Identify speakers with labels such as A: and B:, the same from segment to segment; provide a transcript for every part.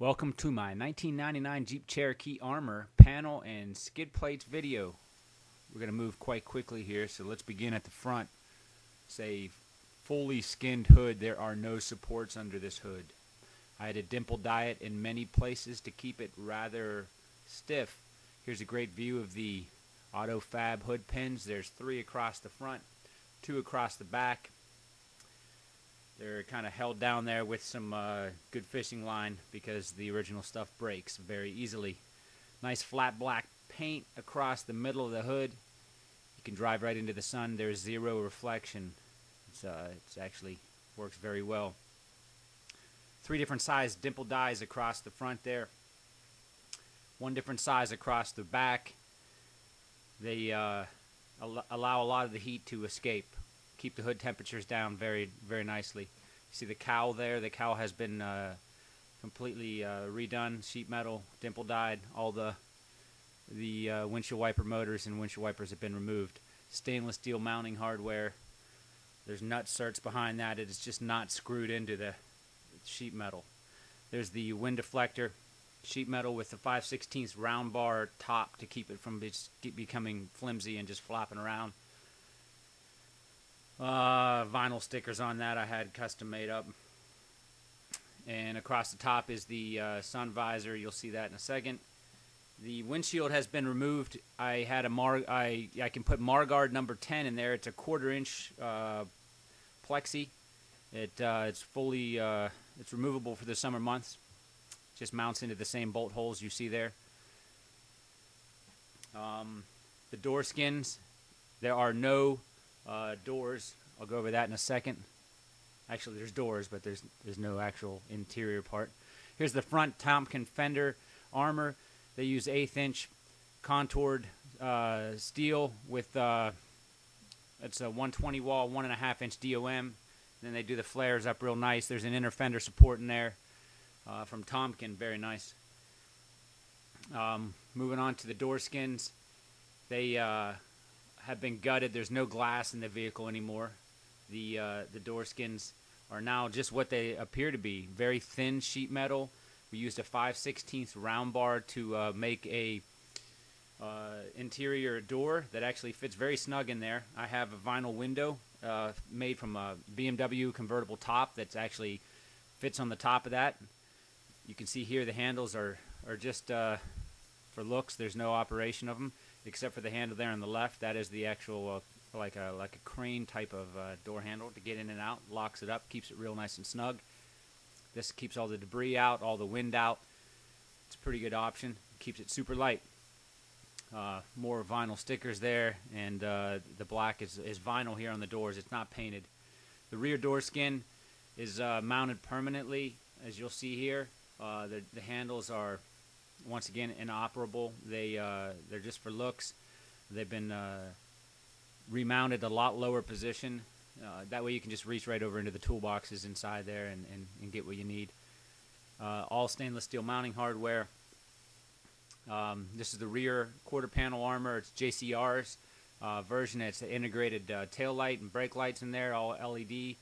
A: Welcome to my 1999 Jeep Cherokee Armor panel and skid plates video. We're going to move quite quickly here, so let's begin at the front. A fully skinned hood. There are no supports under this hood. I had a dimple dyed in many places to keep it rather stiff. Here's a great view of the Autofab hood pins. There's three across the front, two across the back, they're kind of held down there with some uh, good fishing line because the original stuff breaks very easily. Nice flat black paint across the middle of the hood. You can drive right into the sun. There's zero reflection. It's, uh, it's actually works very well. Three different size dimple dies across the front there. One different size across the back. They uh, al allow a lot of the heat to escape keep the hood temperatures down very, very nicely. You see the cowl there? The cowl has been uh, completely uh, redone, sheet metal, dimple dyed. All the the uh, windshield wiper motors and windshield wipers have been removed. Stainless steel mounting hardware. There's nutserts behind that. It is just not screwed into the sheet metal. There's the wind deflector, sheet metal with the 5 16 round bar top to keep it from becoming flimsy and just flopping around. Uh, vinyl stickers on that I had custom made up. And across the top is the uh, sun visor. You'll see that in a second. The windshield has been removed. I had a Mar I I can put Marguard number 10 in there. It's a quarter inch uh, plexi. It uh, it's fully uh, it's removable for the summer months. Just mounts into the same bolt holes you see there. Um, the door skins. There are no uh, doors. I'll go over that in a second. Actually, there's doors, but there's there's no actual interior part. Here's the front Tomken fender armor. They use eighth inch contoured uh, steel with uh, it's a 120 wall, one and a half inch DOM. then they do the flares up real nice. There's an inner fender support in there uh, from Tomken, very nice. Um, moving on to the door skins, they uh, have been gutted. There's no glass in the vehicle anymore. The uh, the door skins are now just what they appear to be. Very thin sheet metal. We used a 5 16th round bar to uh, make a uh, interior door that actually fits very snug in there. I have a vinyl window uh, made from a BMW convertible top that's actually fits on the top of that. You can see here the handles are, are just uh, for looks. There's no operation of them except for the handle there on the left. That is the actual uh, like a like a crane type of uh, door handle to get in and out. Locks it up, keeps it real nice and snug. This keeps all the debris out, all the wind out. It's a pretty good option. Keeps it super light. Uh, more vinyl stickers there, and uh, the black is, is vinyl here on the doors. It's not painted. The rear door skin is uh, mounted permanently, as you'll see here. Uh, the, the handles are once again inoperable. They uh, they're just for looks. They've been uh, remounted a lot lower position. Uh, that way you can just reach right over into the toolboxes inside there and, and, and get what you need. Uh, all stainless steel mounting hardware. Um, this is the rear quarter panel armor. It's JCR's uh, version. It's integrated uh, tail light and brake lights in there, all LED.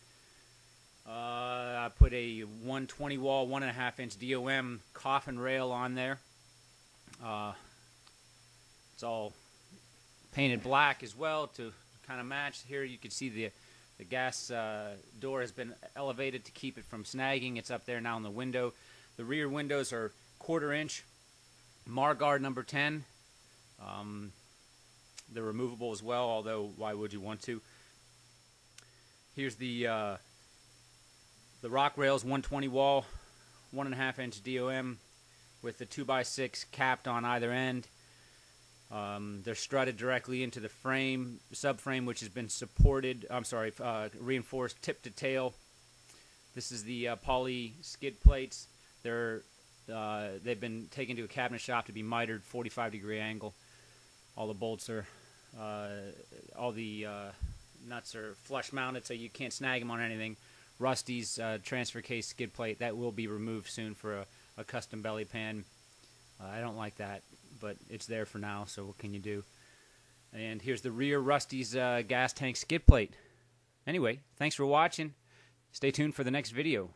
A: Uh, I put a 120 wall, one and a half inch DOM coffin rail on there. Uh, it's all painted black as well to kind of match. Here you can see the the gas uh, door has been elevated to keep it from snagging. It's up there now in the window. The rear windows are quarter inch Marguard number 10. Um, they're removable as well, although why would you want to? Here's the uh, the rock rails 120 wall, one and a half inch DOM with the 2x6 capped on either end. Um, they're strutted directly into the frame, subframe, which has been supported, I'm sorry, uh, reinforced tip to tail. This is the uh, poly skid plates. They're, uh, they've been taken to a cabinet shop to be mitered 45 degree angle. All the bolts are, uh, all the uh, nuts are flush mounted so you can't snag them on anything. Rusty's uh, transfer case skid plate, that will be removed soon for a a custom belly pan. Uh, I don't like that, but it's there for now, so what can you do? And here's the rear Rusty's uh, gas tank skid plate. Anyway, thanks for watching. Stay tuned for the next video.